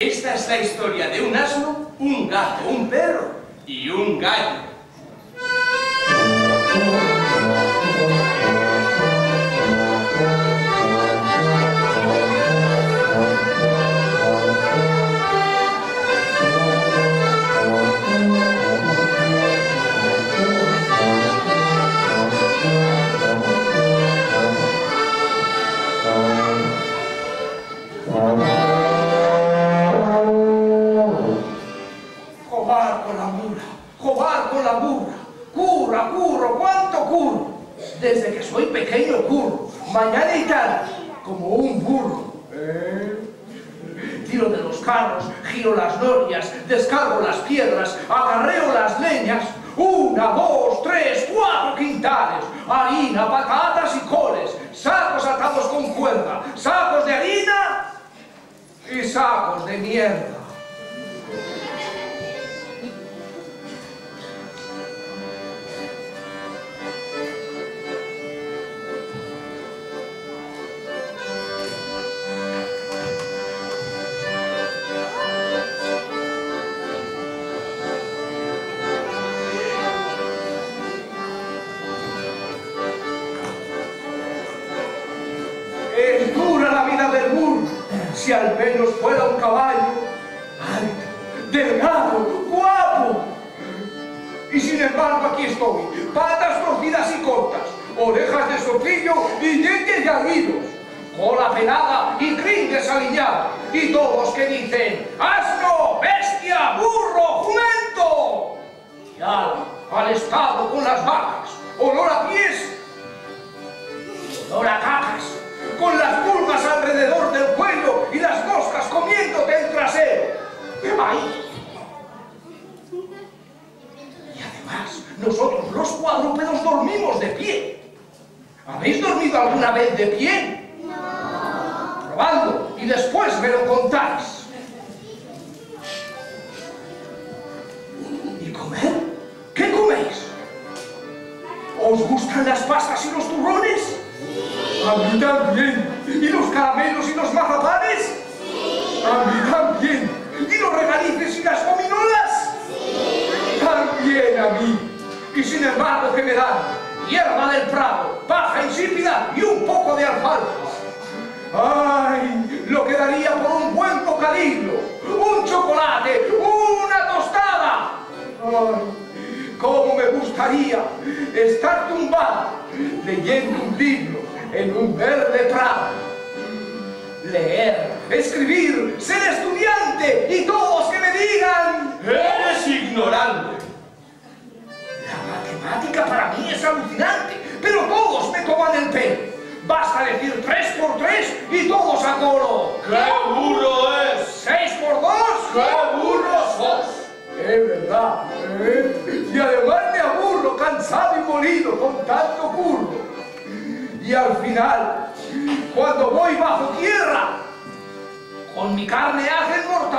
Esta es la historia de un asno, un gato, un perro y un gallo. Curro, cuánto curro. Desde que soy pequeño curro, mañana y tarde, como un burro. ¿Eh? Tiro de los carros, giro las norias, descargo las piedras, agarreo las leñas. Una, dos, tres, cuatro quintales. Harina, patatas y coles. Sacos atados con cuerda. Sacos de harina y sacos de mierda. Menos fuera un caballo, alto, delgado, guapo. Y sin embargo aquí estoy, patas torcidas y cortas, orejas de sopillo y dientes llaguidos, cola pelada y crin desaliñado, y todos que dicen, asno, bestia, burro, jumento. Y al, al estado con las vacas, olor a pies olor a cacas, Y además, nosotros los cuadrúpedos dormimos de pie. ¿Habéis dormido alguna vez de pie? No. Probadlo y después me lo contáis. ¿Y comer? ¿Qué coméis? ¿Os gustan las pastas y los turrones? A mí también. ¿Y los caramelos y los mazapanes? A mí también. ¿Y los regalices y las gominolas? A mí. Y sin embargo, ¿qué me dan? Hierba del prado, paja insípida y un poco de alfalfa. ¡Ay! Lo que daría por un buen bocadillo, un chocolate, una tostada. ¡Ay! ¡Cómo me gustaría estar tumbado leyendo un libro en un verde prado! Leer, escribir, ser estudiante y todos que y todos a coro. ¡Qué burro es! ¿Seis por dos? ¡Qué burro sos! Es verdad, ¿eh? Y además me aburro, cansado y molido con tanto curro. Y al final, cuando voy bajo tierra, con mi carne hacen mortadela